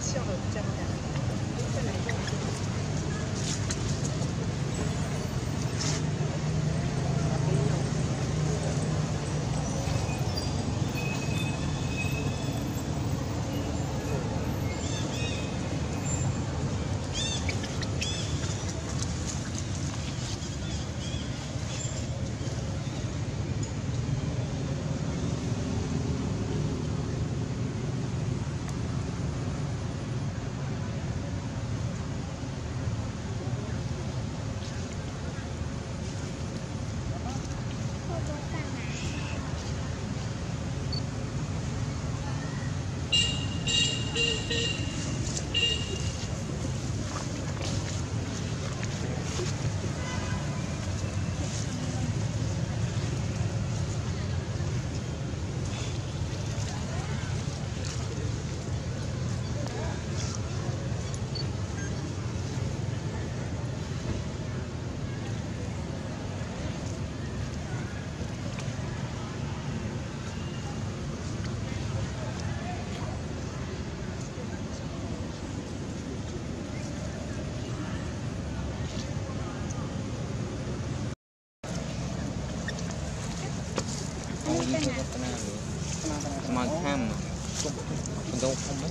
Siapa? 좀 간다고 한번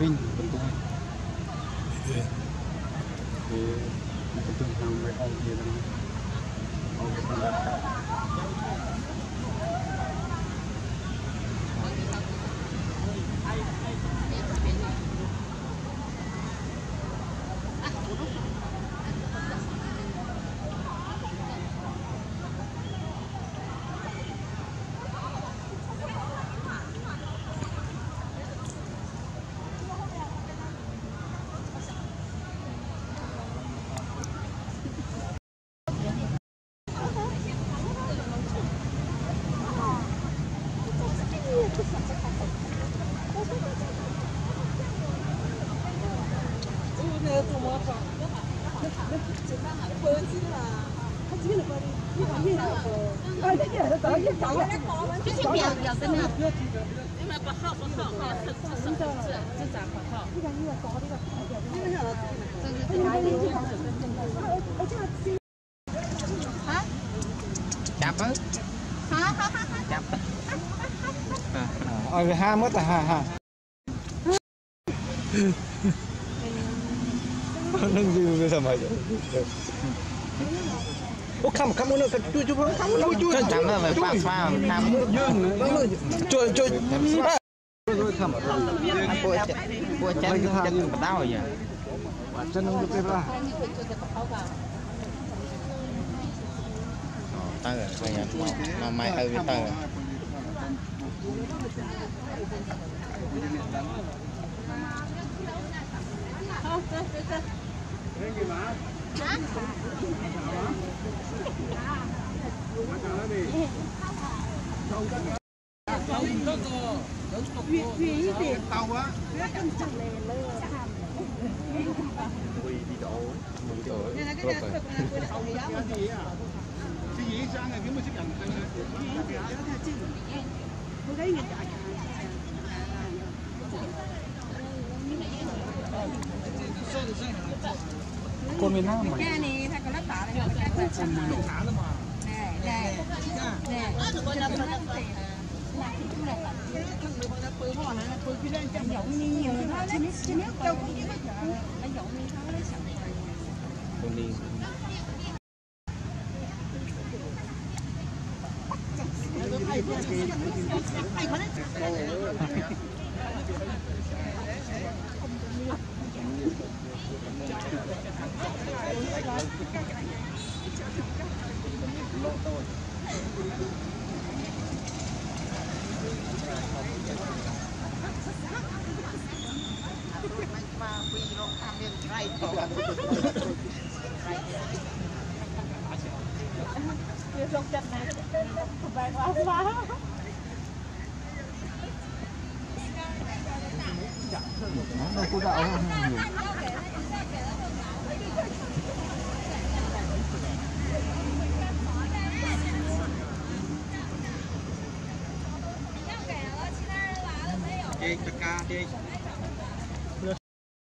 Vinh, Vân Tôi Thì Vân Tôi hàng 哦，那个怎么搞？那？你满？不喝不送，不送不送，这咋不送？你看你要找的。Ờ, ha mất à, ha, ha. Nâng gì bây giờ mày Ô, khăm, khăm nó cái chui chui khăm nó chui Chân chắn là phải pha pha Tham Chui, chui. Rồi khăm Bụi chân Bụi chân chân đau rồi nhỉ Chân nó cái ra Tơ rồi Bây giờ rồi con miền Nam mày cái này thay còn lát con chân này nè nè nè. như nhiều nó chứ nếu chứ nếu đâu cũng như nó giống như nó lấy sẵn Con đi Hey, come on. Đâu có đạo không Chị, tất cả chị.